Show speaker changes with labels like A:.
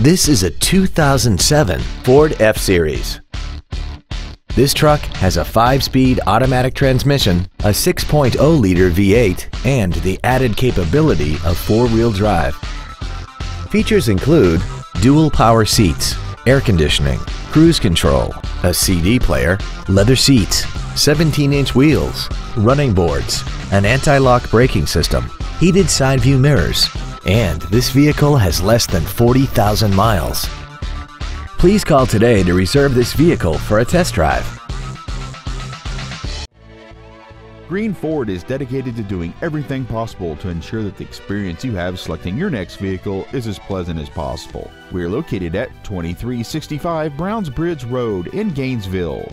A: This is a 2007 Ford F-Series. This truck has a 5-speed automatic transmission, a 6.0-liter V8, and the added capability of four-wheel drive. Features include dual power seats, air conditioning, cruise control, a CD player, leather seats, 17-inch wheels, running boards, an anti-lock braking system, heated side view mirrors, and this vehicle has less than 40,000 miles. Please call today to reserve this vehicle for a test drive.
B: Greene Ford is dedicated to doing everything possible to ensure that the experience you have selecting your next vehicle is as pleasant as possible. We are located at 2365 Browns Bridge Road in Gainesville.